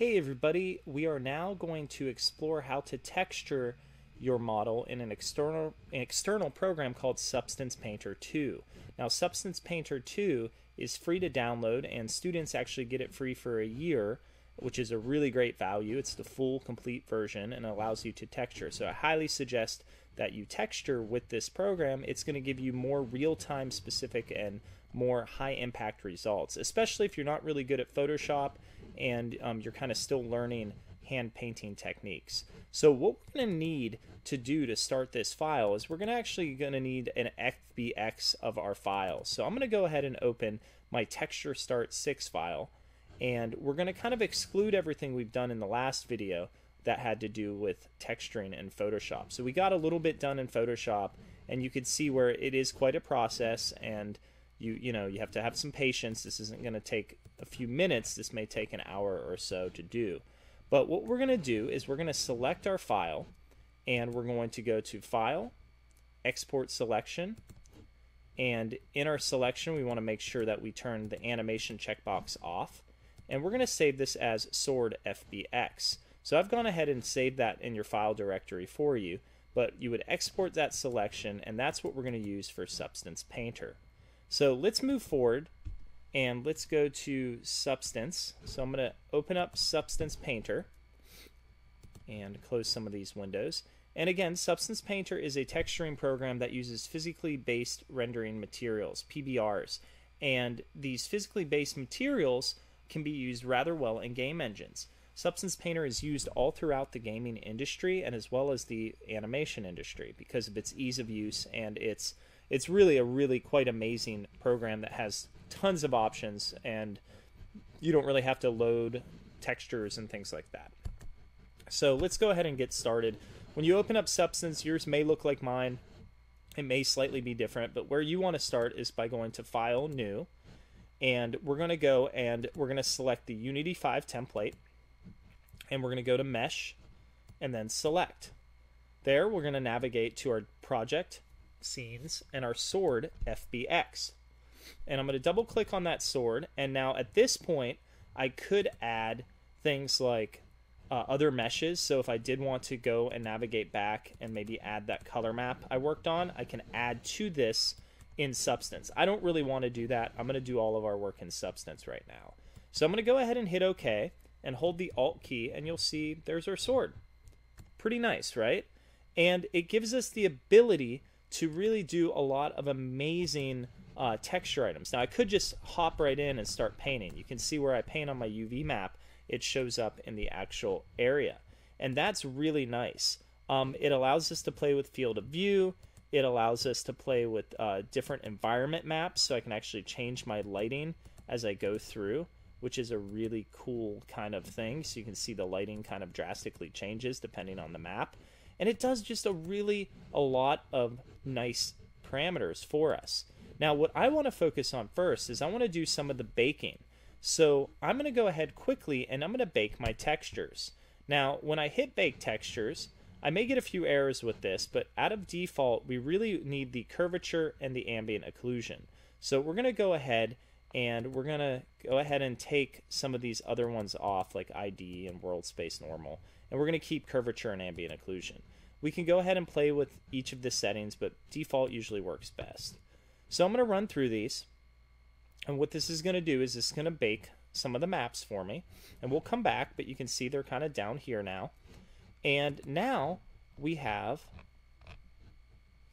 Hey everybody, we are now going to explore how to texture your model in an external, an external program called Substance Painter 2. Now Substance Painter 2 is free to download and students actually get it free for a year, which is a really great value. It's the full complete version and allows you to texture. So I highly suggest that you texture with this program. It's going to give you more real-time specific and more high impact results, especially if you're not really good at Photoshop and um, you're kind of still learning hand painting techniques. So what we're going to need to do to start this file is we're going to actually going to need an FBX of our file. So I'm going to go ahead and open my texture start 6 file and we're going to kind of exclude everything we've done in the last video that had to do with texturing in Photoshop. So we got a little bit done in Photoshop and you can see where it is quite a process and you you know you have to have some patience. This isn't going to take a few minutes. This may take an hour or so to do. But what we're going to do is we're going to select our file and we're going to go to file export selection and in our selection we want to make sure that we turn the animation checkbox off and we're going to save this as sword fbx so I've gone ahead and saved that in your file directory for you but you would export that selection and that's what we're going to use for substance painter so let's move forward and let's go to Substance. So I'm going to open up Substance Painter and close some of these windows. And again, Substance Painter is a texturing program that uses physically based rendering materials, PBRs. And these physically based materials can be used rather well in game engines. Substance Painter is used all throughout the gaming industry and as well as the animation industry because of its ease of use and its it's really a really quite amazing program that has tons of options and you don't really have to load textures and things like that. So let's go ahead and get started. When you open up Substance, yours may look like mine. It may slightly be different, but where you want to start is by going to File, New, and we're going to go and we're going to select the Unity 5 template, and we're going to go to Mesh, and then Select. There, we're going to navigate to our project, scenes and our sword FBX. And I'm going to double click on that sword. And now at this point, I could add things like uh, other meshes. So if I did want to go and navigate back and maybe add that color map I worked on, I can add to this in Substance. I don't really want to do that. I'm going to do all of our work in Substance right now. So I'm going to go ahead and hit OK and hold the Alt key, and you'll see there's our sword. Pretty nice, right? And it gives us the ability to really do a lot of amazing uh, texture items. Now I could just hop right in and start painting. You can see where I paint on my UV map, it shows up in the actual area. And that's really nice. Um, it allows us to play with field of view. It allows us to play with uh, different environment maps so I can actually change my lighting as I go through, which is a really cool kind of thing. So you can see the lighting kind of drastically changes depending on the map and it does just a really a lot of nice parameters for us. Now, what I want to focus on first is I want to do some of the baking. So I'm going to go ahead quickly and I'm going to bake my textures. Now, when I hit bake textures, I may get a few errors with this, but out of default, we really need the curvature and the ambient occlusion. So we're going to go ahead and we're going to go ahead and take some of these other ones off, like ID and world space normal, and we're going to keep curvature and ambient occlusion. We can go ahead and play with each of the settings, but default usually works best. So I'm going to run through these, and what this is going to do is it's going to bake some of the maps for me, and we'll come back, but you can see they're kind of down here now. And now we have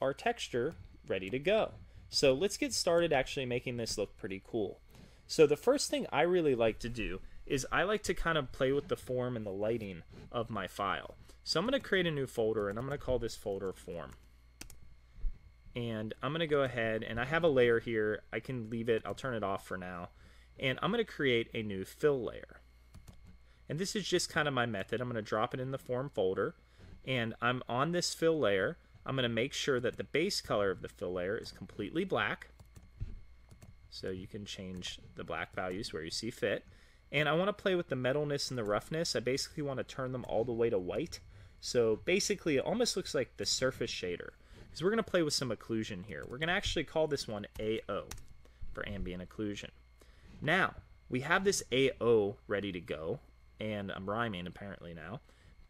our texture ready to go. So let's get started actually making this look pretty cool. So the first thing I really like to do is I like to kind of play with the form and the lighting of my file. So I'm going to create a new folder and I'm going to call this folder form. And I'm going to go ahead and I have a layer here. I can leave it, I'll turn it off for now. And I'm going to create a new fill layer. And this is just kind of my method. I'm going to drop it in the form folder and I'm on this fill layer. I'm going to make sure that the base color of the fill layer is completely black. So you can change the black values where you see fit. And I want to play with the metalness and the roughness. I basically want to turn them all the way to white. So basically, it almost looks like the surface shader. Because we're going to play with some occlusion here. We're going to actually call this one AO for ambient occlusion. Now, we have this AO ready to go. and I'm rhyming apparently now.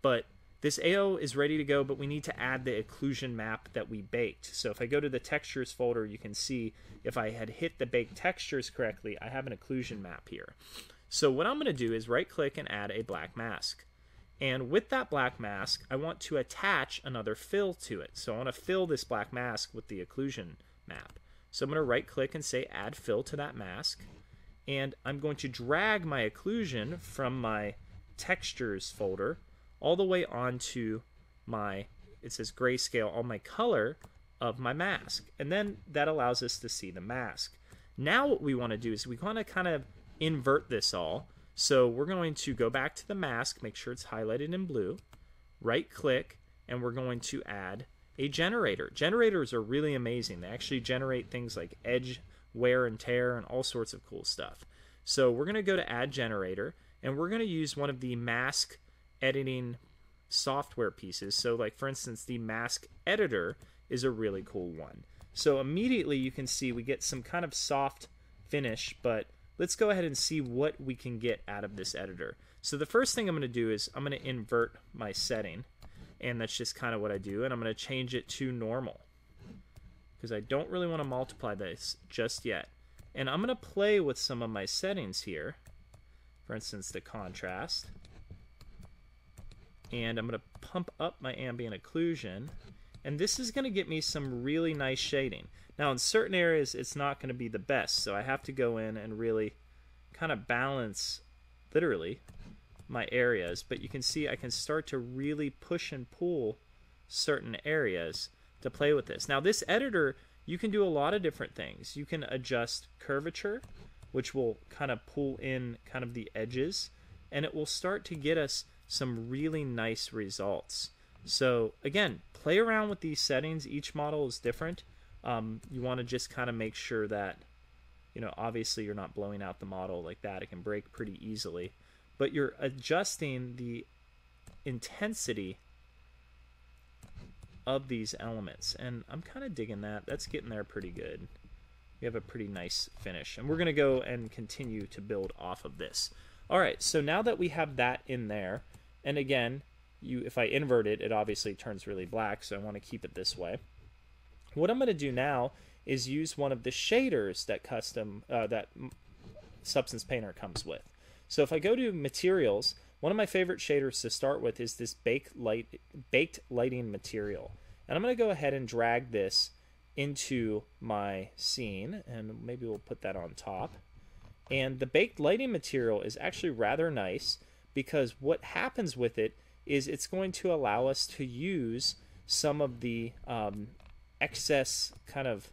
But this AO is ready to go, but we need to add the occlusion map that we baked. So if I go to the textures folder, you can see if I had hit the baked textures correctly, I have an occlusion map here. So what I'm going to do is right click and add a black mask. And with that black mask, I want to attach another fill to it. So I want to fill this black mask with the occlusion map. So I'm going to right click and say add fill to that mask. And I'm going to drag my occlusion from my textures folder all the way onto my, it says grayscale, on my color of my mask. And then that allows us to see the mask. Now what we want to do is we want to kind of invert this all. So we're going to go back to the mask, make sure it's highlighted in blue, right click, and we're going to add a generator. Generators are really amazing. They actually generate things like edge wear and tear and all sorts of cool stuff. So we're going to go to add generator and we're going to use one of the mask editing software pieces. So like for instance, the mask editor is a really cool one. So immediately you can see we get some kind of soft finish, but let's go ahead and see what we can get out of this editor. So the first thing I'm going to do is I'm going to invert my setting, and that's just kind of what I do, and I'm going to change it to normal because I don't really want to multiply this just yet. And I'm going to play with some of my settings here. For instance, the contrast. And I'm going to pump up my ambient occlusion. And this is going to get me some really nice shading. Now, in certain areas, it's not going to be the best, so I have to go in and really kind of balance, literally, my areas. But you can see I can start to really push and pull certain areas to play with this. Now, this editor, you can do a lot of different things. You can adjust curvature, which will kind of pull in kind of the edges, and it will start to get us some really nice results. So again, play around with these settings. Each model is different. Um, you want to just kind of make sure that, you know, obviously you're not blowing out the model like that. It can break pretty easily. But you're adjusting the intensity of these elements. And I'm kind of digging that. That's getting there pretty good. We have a pretty nice finish. And we're going to go and continue to build off of this. All right, so now that we have that in there, and again, you if I invert it, it obviously turns really black, so I want to keep it this way. What I'm going to do now is use one of the shaders that custom uh, that Substance Painter comes with. So if I go to Materials, one of my favorite shaders to start with is this baked light baked lighting material, and I'm going to go ahead and drag this into my scene, and maybe we'll put that on top. And the baked lighting material is actually rather nice because what happens with it is it's going to allow us to use some of the um, excess kind of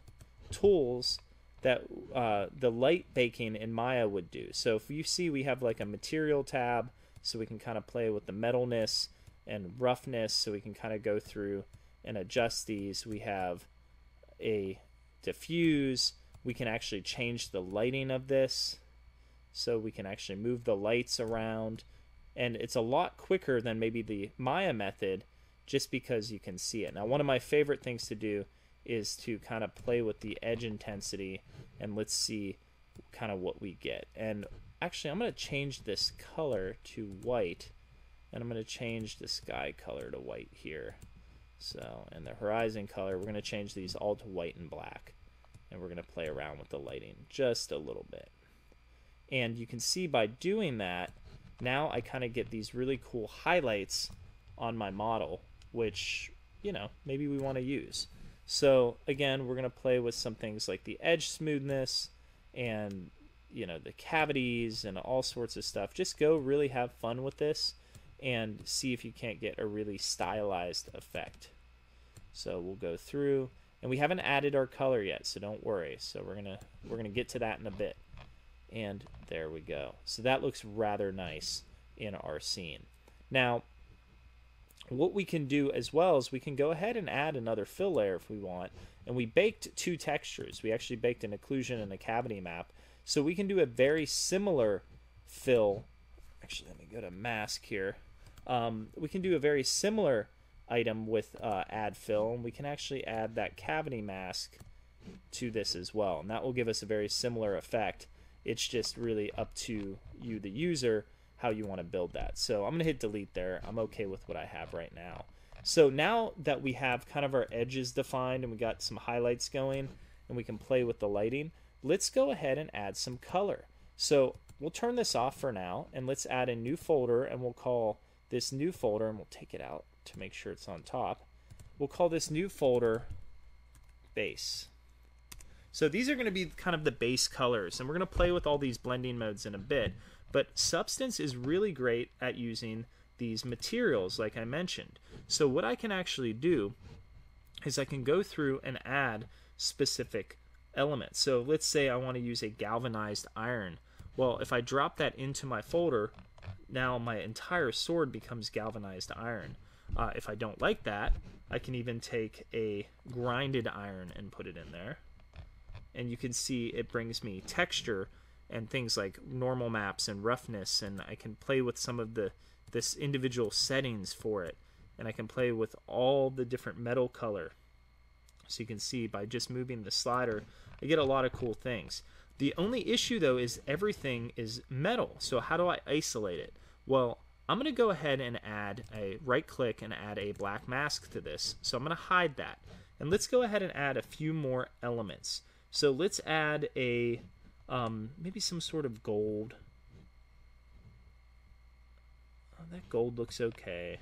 tools that uh, the light baking in Maya would do. So if you see we have like a material tab so we can kind of play with the metalness and roughness so we can kind of go through and adjust these. We have a diffuse. We can actually change the lighting of this so we can actually move the lights around and it's a lot quicker than maybe the Maya method just because you can see it. Now, one of my favorite things to do is to kind of play with the edge intensity and let's see kind of what we get. And actually, I'm going to change this color to white and I'm going to change the sky color to white here. So, and the horizon color, we're going to change these all to white and black. And we're going to play around with the lighting just a little bit. And you can see by doing that, now I kind of get these really cool highlights on my model, which, you know, maybe we want to use. So again, we're going to play with some things like the edge smoothness and, you know, the cavities and all sorts of stuff. Just go really have fun with this and see if you can't get a really stylized effect. So we'll go through and we haven't added our color yet, so don't worry. So we're going to we're going to get to that in a bit. And there we go. So that looks rather nice in our scene. Now, what we can do as well is we can go ahead and add another fill layer if we want. And we baked two textures. We actually baked an occlusion and a cavity map. So we can do a very similar fill. Actually, let me go to mask here. Um, we can do a very similar item with uh, add fill. And we can actually add that cavity mask to this as well. And that will give us a very similar effect. It's just really up to you, the user, how you want to build that. So I'm going to hit delete there. I'm okay with what I have right now. So now that we have kind of our edges defined and we got some highlights going and we can play with the lighting, let's go ahead and add some color. So we'll turn this off for now and let's add a new folder and we'll call this new folder and we'll take it out to make sure it's on top. We'll call this new folder base. So these are going to be kind of the base colors and we're going to play with all these blending modes in a bit. But Substance is really great at using these materials like I mentioned. So what I can actually do is I can go through and add specific elements. So let's say I want to use a galvanized iron. Well, if I drop that into my folder, now my entire sword becomes galvanized iron. Uh, if I don't like that, I can even take a grinded iron and put it in there. And you can see it brings me texture and things like normal maps and roughness and I can play with some of the this individual settings for it and I can play with all the different metal color. So you can see by just moving the slider I get a lot of cool things. The only issue though is everything is metal so how do I isolate it? Well I'm going to go ahead and add a right click and add a black mask to this so I'm going to hide that. And let's go ahead and add a few more elements. So let's add a um, maybe some sort of gold. Oh, that gold looks okay.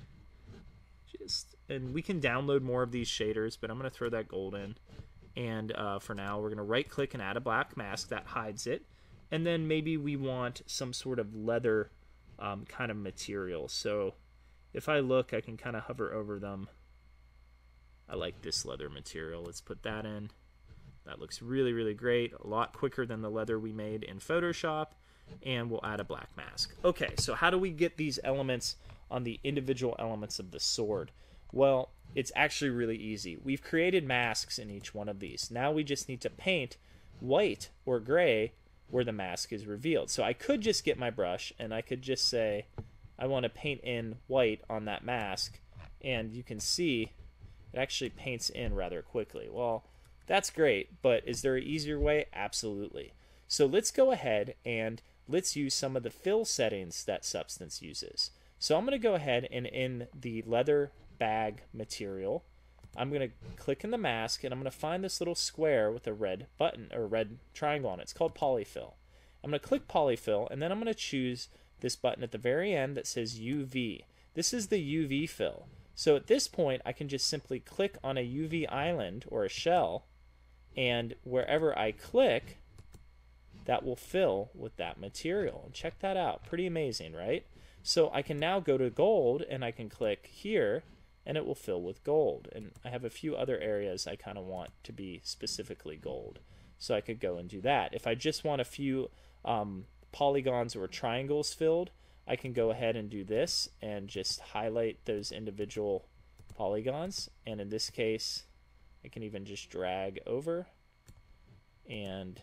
Just and we can download more of these shaders, but I'm going to throw that gold in. And uh, for now, we're going to right click and add a black mask that hides it. And then maybe we want some sort of leather um, kind of material. So if I look, I can kind of hover over them. I like this leather material. Let's put that in. That looks really, really great. A lot quicker than the leather we made in Photoshop. And we'll add a black mask. Okay, so how do we get these elements on the individual elements of the sword? Well, it's actually really easy. We've created masks in each one of these. Now we just need to paint white or gray where the mask is revealed. So I could just get my brush and I could just say I want to paint in white on that mask and you can see it actually paints in rather quickly. Well, that's great, but is there an easier way? Absolutely. So let's go ahead and let's use some of the fill settings that Substance uses. So I'm going to go ahead and in the leather bag material, I'm going to click in the mask and I'm going to find this little square with a red button or red triangle on it. It's called polyfill. I'm going to click polyfill and then I'm going to choose this button at the very end that says UV. This is the UV fill. So at this point, I can just simply click on a UV island or a shell and wherever I click, that will fill with that material. And check that out. Pretty amazing, right? So I can now go to gold and I can click here and it will fill with gold. And I have a few other areas I kind of want to be specifically gold. So I could go and do that. If I just want a few um, polygons or triangles filled, I can go ahead and do this and just highlight those individual polygons. And in this case, I can even just drag over and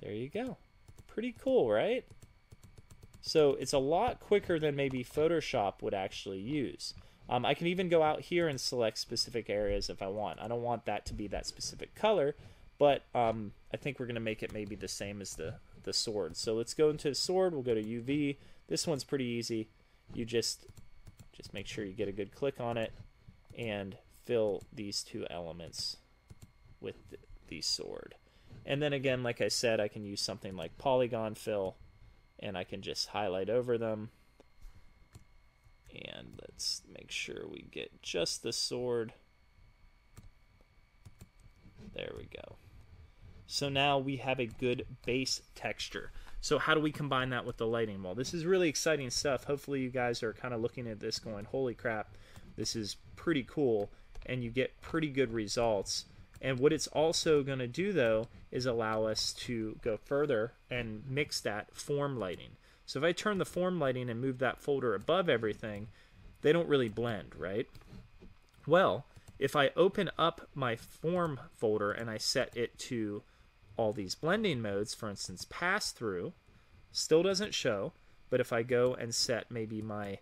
there you go. Pretty cool, right? So it's a lot quicker than maybe Photoshop would actually use. Um, I can even go out here and select specific areas if I want. I don't want that to be that specific color, but um, I think we're going to make it maybe the same as the, the sword. So let's go into the sword. We'll go to UV. This one's pretty easy. You just just make sure you get a good click on it and fill these two elements with the sword. And then again, like I said, I can use something like polygon fill and I can just highlight over them. And let's make sure we get just the sword. There we go. So now we have a good base texture. So how do we combine that with the lighting? Well, this is really exciting stuff. Hopefully you guys are kind of looking at this going, holy crap, this is pretty cool and you get pretty good results. And what it's also going to do, though, is allow us to go further and mix that form lighting. So if I turn the form lighting and move that folder above everything, they don't really blend, right? Well, if I open up my form folder and I set it to all these blending modes, for instance, pass through, still doesn't show, but if I go and set maybe my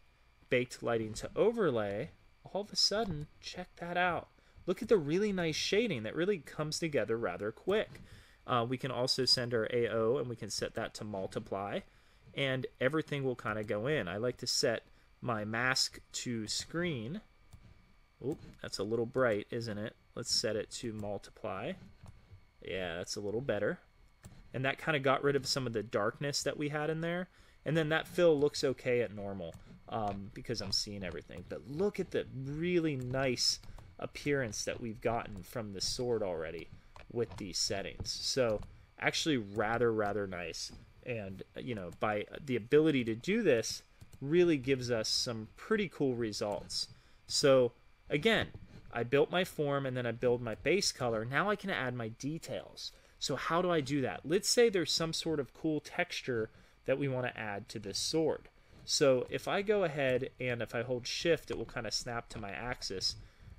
baked lighting to overlay, all of a sudden, check that out. Look at the really nice shading that really comes together rather quick. Uh, we can also send our AO and we can set that to multiply. and everything will kind of go in. I like to set my mask to screen. Oh, that's a little bright, isn't it? Let's set it to multiply. Yeah, that's a little better. And that kind of got rid of some of the darkness that we had in there. And then that fill looks okay at normal um, because I'm seeing everything. But look at the really nice appearance that we've gotten from the sword already with these settings. So actually rather, rather nice. And, you know, by the ability to do this really gives us some pretty cool results. So again, I built my form and then I build my base color. Now I can add my details. So how do I do that? Let's say there's some sort of cool texture that we want to add to this sword. So if I go ahead and if I hold shift, it will kind of snap to my axis.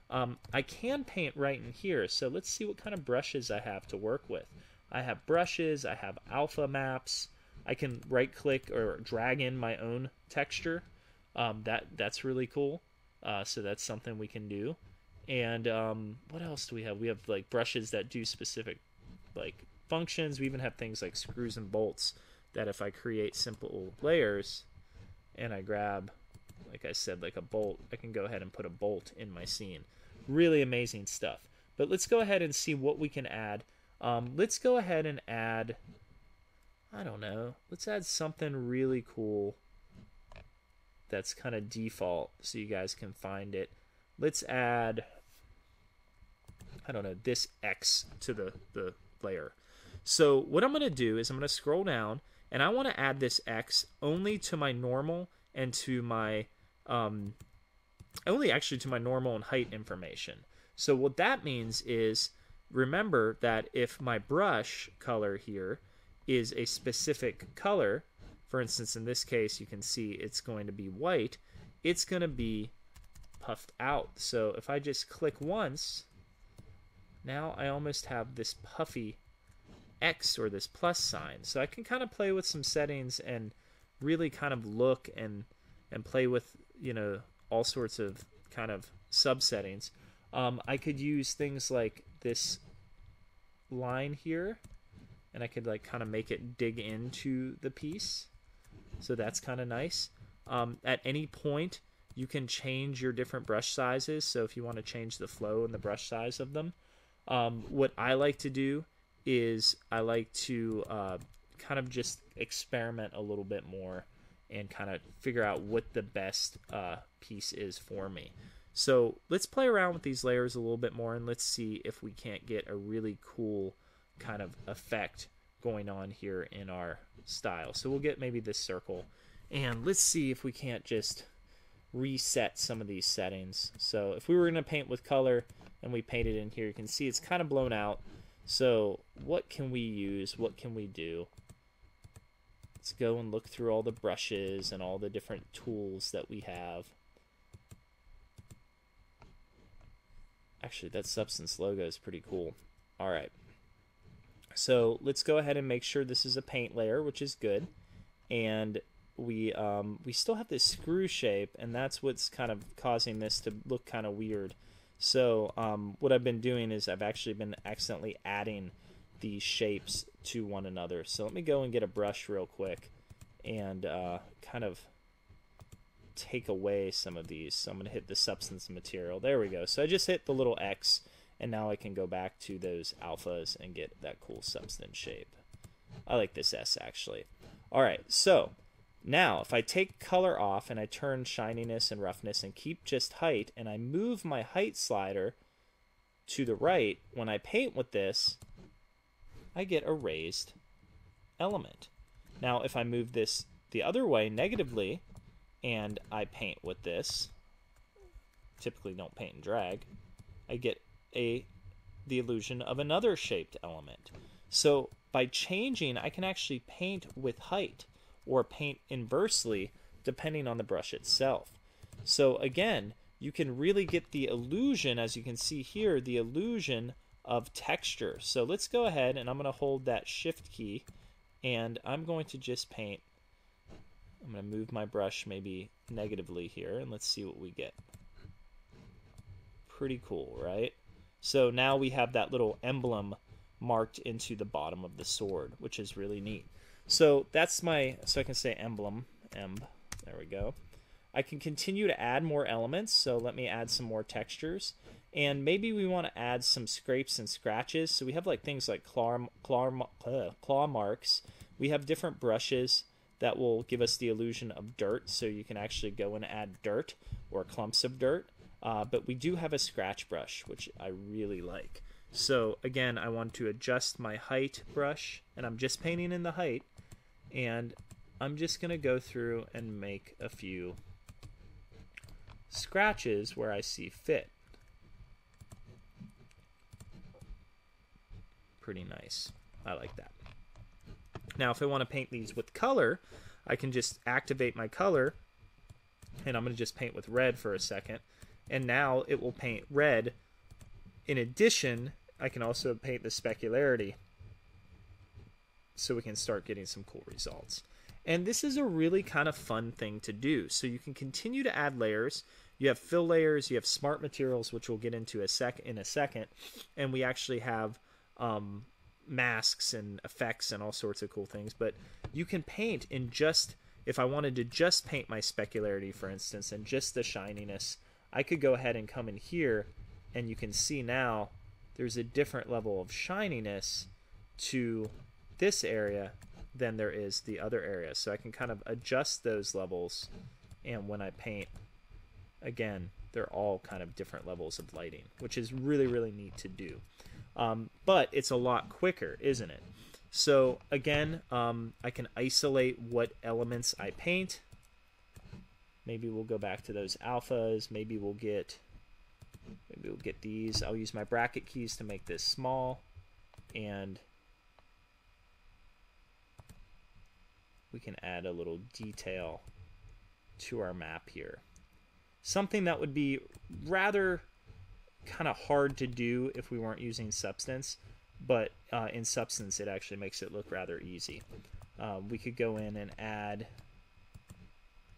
Um, I can paint right in here. So let's see what kind of brushes I have to work with. I have brushes, I have alpha maps. I can right click or drag in my own texture. Um, that That's really cool. Uh, so that's something we can do. And um, what else do we have? We have like brushes that do specific like functions. We even have things like screws and bolts that if I create simple layers and I grab, like I said, like a bolt, I can go ahead and put a bolt in my scene. Really amazing stuff. But let's go ahead and see what we can add. Um, let's go ahead and add, I don't know, let's add something really cool that's kind of default so you guys can find it. Let's add, I don't know, this X to the, the layer. So what I'm going to do is I'm going to scroll down and I want to add this X only to my normal and to my, um, only actually to my normal and height information. So what that means is, remember that if my brush color here is a specific color, for instance, in this case, you can see it's going to be white, it's going to be puffed out. So if I just click once, now I almost have this puffy X or this plus sign. So I can kind of play with some settings and really kind of look and and play with you know all sorts of kind of subsettings. Um, I could use things like this line here, and I could like kind of make it dig into the piece. So that's kind of nice. Um, at any point, you can change your different brush sizes. So if you want to change the flow and the brush size of them, um, what I like to do is I like to uh, kind of just experiment a little bit more and kind of figure out what the best uh, piece is for me. So let's play around with these layers a little bit more and let's see if we can't get a really cool kind of effect going on here in our style. So we'll get maybe this circle and let's see if we can't just reset some of these settings. So if we were going to paint with color and we painted in here, you can see it's kind of blown out. So what can we use? What can we do? Let's go and look through all the brushes and all the different tools that we have. Actually, that Substance logo is pretty cool. All right. So let's go ahead and make sure this is a paint layer, which is good. And we um, we still have this screw shape, and that's what's kind of causing this to look kind of weird. So um, what I've been doing is I've actually been accidentally adding these shapes to one another. So let me go and get a brush real quick and uh, kind of take away some of these. So I'm going to hit the substance material. There we go. So I just hit the little X and now I can go back to those alphas and get that cool substance shape. I like this S actually. All right, so now, if I take color off and I turn shininess and roughness and keep just height, and I move my height slider to the right, when I paint with this, I get a raised element. Now, if I move this the other way negatively, and I paint with this, typically don't paint and drag, I get a the illusion of another shaped element. So by changing, I can actually paint with height or paint inversely depending on the brush itself. So again, you can really get the illusion, as you can see here, the illusion of texture. So let's go ahead and I'm going to hold that shift key and I'm going to just paint. I'm going to move my brush maybe negatively here and let's see what we get. Pretty cool, right? So now we have that little emblem marked into the bottom of the sword, which is really neat. So that's my, so I can say emblem, emb, there we go. I can continue to add more elements, so let me add some more textures. And maybe we want to add some scrapes and scratches. So we have like things like claw, claw, uh, claw marks. We have different brushes that will give us the illusion of dirt, so you can actually go and add dirt or clumps of dirt. Uh, but we do have a scratch brush, which I really like. So again, I want to adjust my height brush, and I'm just painting in the height, and I'm just going to go through and make a few scratches where I see fit. Pretty nice. I like that. Now, if I want to paint these with color, I can just activate my color, and I'm going to just paint with red for a second, and now it will paint red. In addition, I can also paint the specularity so we can start getting some cool results. And this is a really kind of fun thing to do. So you can continue to add layers. You have fill layers, you have smart materials, which we'll get into a sec in a second, and we actually have um, masks and effects and all sorts of cool things. But you can paint in just if I wanted to just paint my specularity, for instance, and just the shininess, I could go ahead and come in here, and you can see now there's a different level of shininess to this area than there is the other area. So I can kind of adjust those levels, and when I paint, again, they're all kind of different levels of lighting, which is really, really neat to do. Um, but it's a lot quicker, isn't it? So again, um, I can isolate what elements I paint. Maybe we'll go back to those alphas. Maybe we'll get maybe we'll get these. I'll use my bracket keys to make this small and we can add a little detail to our map here. Something that would be rather kind of hard to do if we weren't using Substance, but uh, in Substance it actually makes it look rather easy. Um, we could go in and add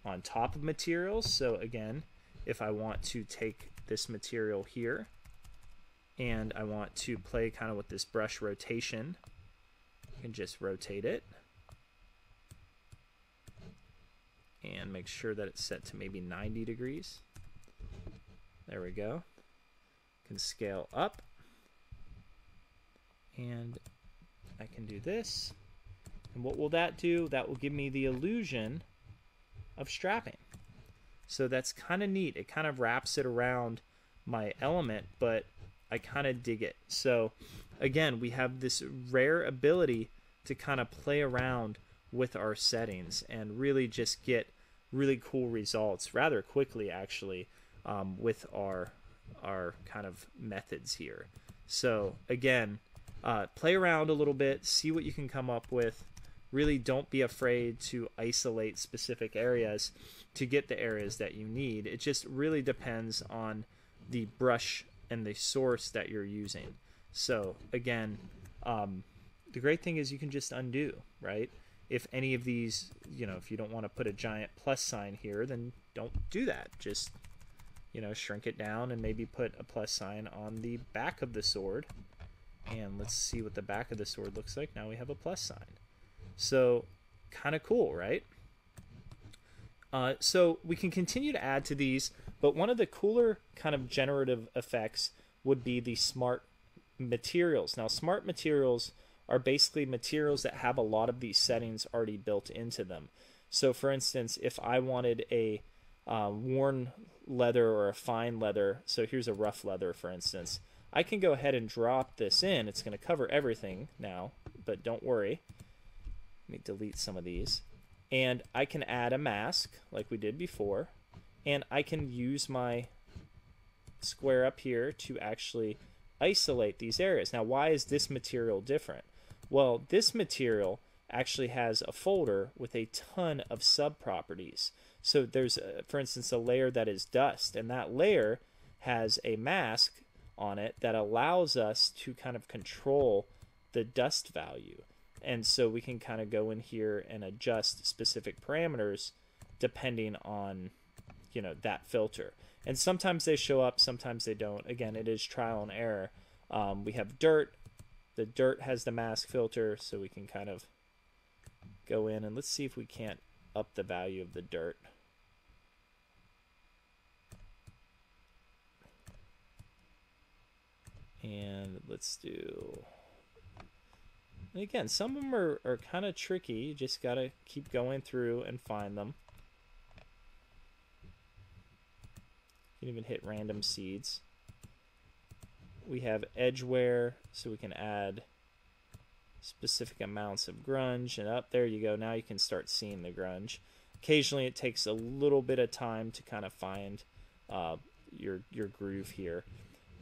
on top of materials. So again, if I want to take this material here. And I want to play kind of with this brush rotation, I can just rotate it. And make sure that it's set to maybe 90 degrees. There we go. Can scale up. And I can do this. And what will that do? That will give me the illusion of strapping so that's kind of neat it kind of wraps it around my element but I kind of dig it so again we have this rare ability to kind of play around with our settings and really just get really cool results rather quickly actually um, with our our kind of methods here. So again, uh, play around a little bit, see what you can come up with. Really, don't be afraid to isolate specific areas to get the areas that you need. It just really depends on the brush and the source that you're using. So again, um, the great thing is you can just undo, right? If any of these, you know, if you don't want to put a giant plus sign here, then don't do that. Just you know, shrink it down and maybe put a plus sign on the back of the sword. And let's see what the back of the sword looks like. Now we have a plus sign. So, kind of cool, right? Uh, so we can continue to add to these, but one of the cooler kind of generative effects would be the smart materials. Now, smart materials are basically materials that have a lot of these settings already built into them. So, for instance, if I wanted a uh, worn leather or a fine leather. So here's a rough leather, for instance. I can go ahead and drop this in. It's going to cover everything now, but don't worry. Let me delete some of these. And I can add a mask like we did before. And I can use my square up here to actually isolate these areas. Now, why is this material different? Well, this material actually has a folder with a ton of sub-properties. So there's, a, for instance, a layer that is dust, and that layer has a mask on it that allows us to kind of control the dust value. And so we can kind of go in here and adjust specific parameters depending on, you know, that filter. And sometimes they show up, sometimes they don't. Again, it is trial and error. Um, we have dirt. The dirt has the mask filter, so we can kind of go in and let's see if we can't up the value of the dirt. And let's do. And again, some of them are, are kind of tricky. You just got to keep going through and find them. You can even hit random seeds. We have edge wear, so we can add specific amounts of grunge. And up there you go. Now you can start seeing the grunge. Occasionally it takes a little bit of time to kind of find uh, your your groove here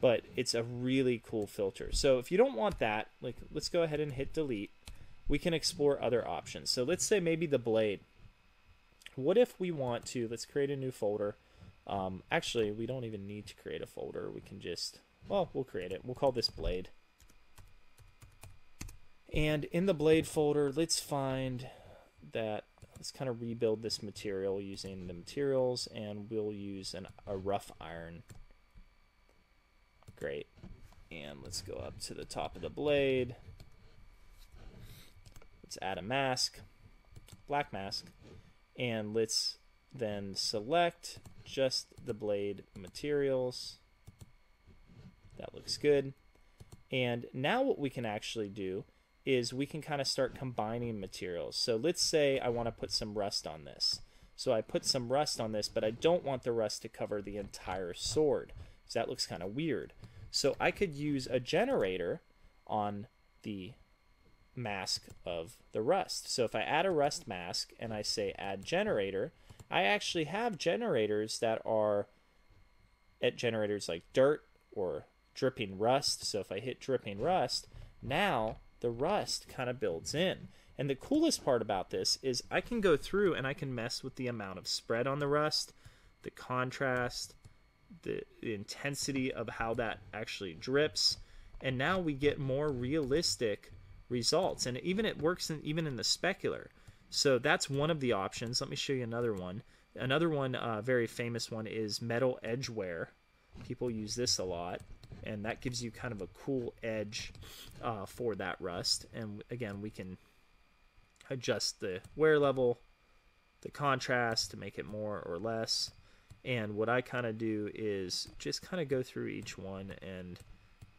but it's a really cool filter. So if you don't want that, like let's go ahead and hit delete. We can explore other options. So let's say maybe the blade. What if we want to, let's create a new folder. Um, actually, we don't even need to create a folder. We can just, well, we'll create it. We'll call this blade. And in the blade folder, let's find that, let's kind of rebuild this material using the materials and we'll use an, a rough iron Great. And let's go up to the top of the blade. Let's add a mask, black mask, and let's then select just the blade materials. That looks good. And now what we can actually do is we can kind of start combining materials. So let's say I want to put some rust on this. So I put some rust on this, but I don't want the rust to cover the entire sword. So that looks kind of weird. So I could use a generator on the mask of the rust. So if I add a rust mask and I say add generator, I actually have generators that are at generators like dirt or dripping rust. So if I hit dripping rust, now the rust kind of builds in. And the coolest part about this is I can go through and I can mess with the amount of spread on the rust, the contrast, the, the intensity of how that actually drips. And now we get more realistic results. And even it works in, even in the specular. So that's one of the options. Let me show you another one. Another one uh, very famous one is metal edge wear. People use this a lot. And that gives you kind of a cool edge uh, for that rust. And again we can adjust the wear level the contrast to make it more or less and what I kind of do is just kind of go through each one and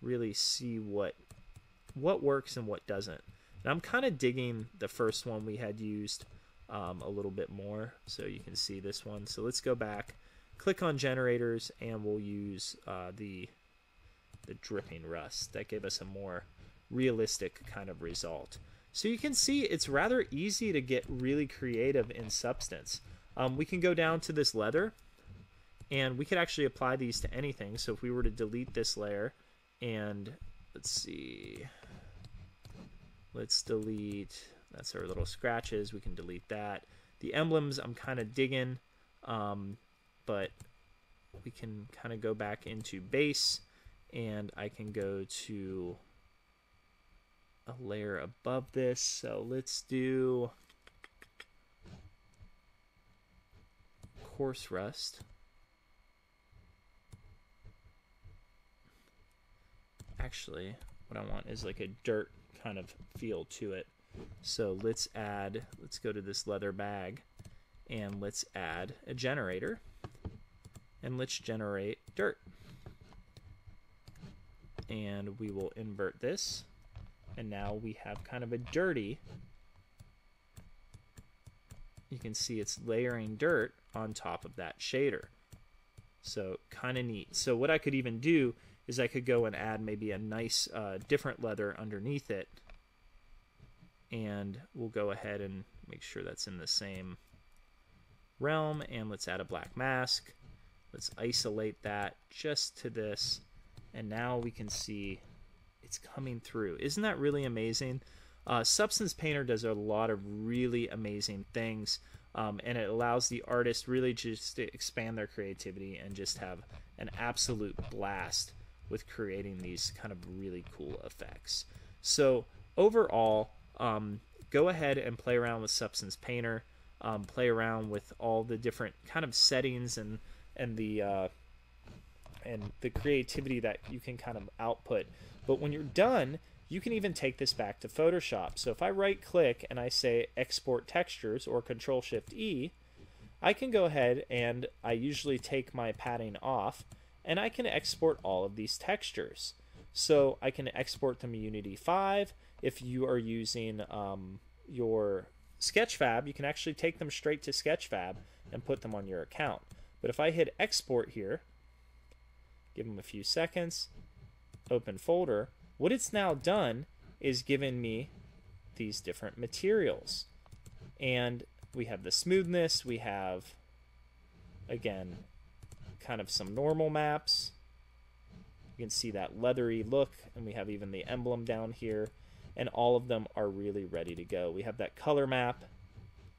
really see what what works and what doesn't. And I'm kind of digging the first one we had used um, a little bit more, so you can see this one. So let's go back, click on generators, and we'll use uh, the the dripping rust. That gave us a more realistic kind of result. So you can see it's rather easy to get really creative in Substance. Um, we can go down to this leather and we could actually apply these to anything. So if we were to delete this layer and let's see, let's delete, that's our little scratches. We can delete that. The emblems I'm kind of digging, um, but we can kind of go back into base and I can go to a layer above this. So let's do coarse rust. Actually what I want is like a dirt kind of feel to it. So let's add, let's go to this leather bag and let's add a generator and let's generate dirt. And we will invert this and now we have kind of a dirty you can see it's layering dirt on top of that shader. So kind of neat. So what I could even do is I could go and add maybe a nice uh, different leather underneath it. And we'll go ahead and make sure that's in the same realm. And let's add a black mask. Let's isolate that just to this. And now we can see it's coming through. Isn't that really amazing? Uh, substance painter does a lot of really amazing things um, and it allows the artist really just to expand their creativity and just have an absolute blast with creating these kind of really cool effects. So overall, um, go ahead and play around with Substance Painter. Um, play around with all the different kind of settings and and the uh, and the creativity that you can kind of output. But when you're done, you can even take this back to Photoshop. So if I right click and I say export textures or control shift E, I can go ahead and I usually take my padding off and I can export all of these textures. So I can export them Unity 5. If you are using um, your Sketchfab, you can actually take them straight to Sketchfab and put them on your account. But if I hit export here, give them a few seconds, open folder, what it's now done is given me these different materials. And we have the smoothness, we have, again, kind of some normal maps. You can see that leathery look, and we have even the emblem down here, and all of them are really ready to go. We have that color map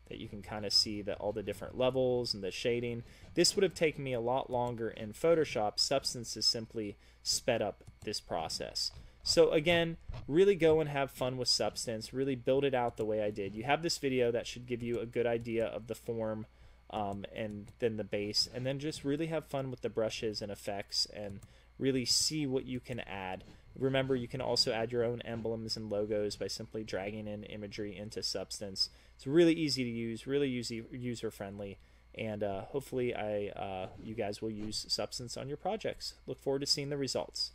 that you can kind of see that all the different levels and the shading. This would have taken me a lot longer in Photoshop. Substance has simply sped up this process. So again, really go and have fun with Substance. Really build it out the way I did. You have this video that should give you a good idea of the form um, and then the base. And then just really have fun with the brushes and effects and really see what you can add. Remember, you can also add your own emblems and logos by simply dragging in imagery into Substance. It's really easy to use, really user friendly, and uh, hopefully, I uh, you guys will use Substance on your projects. Look forward to seeing the results.